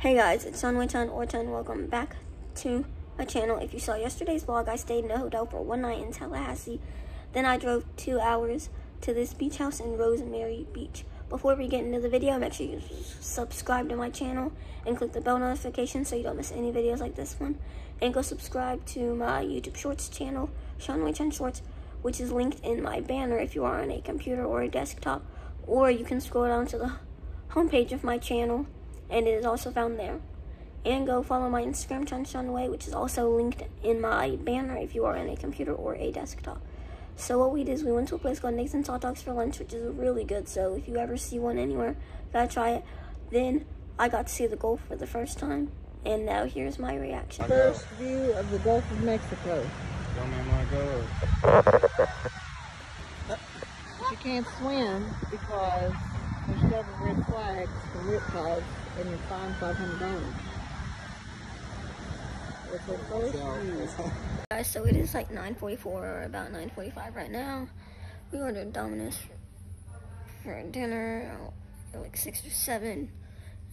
Hey guys, it's Shanwei-Chun or 10. Welcome back to my channel. If you saw yesterday's vlog, I stayed in a hotel for one night in Tallahassee. Then I drove two hours to this beach house in Rosemary Beach. Before we get into the video, make sure you subscribe to my channel and click the bell notification so you don't miss any videos like this one. And go subscribe to my YouTube Shorts channel, Shanwei-Chun Shorts, which is linked in my banner if you are on a computer or a desktop. Or you can scroll down to the homepage of my channel and it is also found there. And go follow my Instagram, Shanwei, which is also linked in my banner if you are on a computer or a desktop. So what we did is we went to a place called Nathan's Hot Dogs for lunch, which is really good. So if you ever see one anywhere, gotta try it. Then I got to see the Gulf for the first time, and now here's my reaction. First view of the Gulf of Mexico. She can't swim because red flags for riptides and you're fined $500. It's first. Guys, so it is like 9.44 or about 9.45 right now. We ordered Domino's for dinner at like 6 or 7.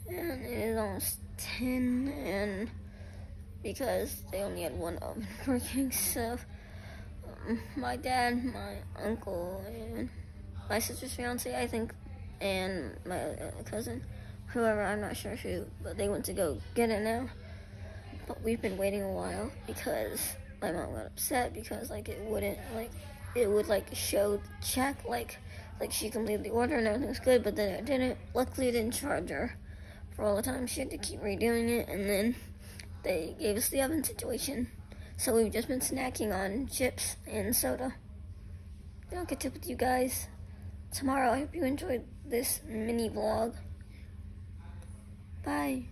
And it is almost 10 and because they only had one oven working, so um, my dad, my uncle, and my sister's fiance, I think, and my uh, cousin, whoever, I'm not sure who, but they went to go get it now. But we've been waiting a while because my mom got upset because like it wouldn't like it would like show check like like she completed the order and everything was good, but then it didn't. Luckily, it didn't charge her for all the time. She had to keep redoing it, and then they gave us the oven situation. So we've just been snacking on chips and soda. I'll catch up with you guys tomorrow. I hope you enjoyed this mini vlog. Bye.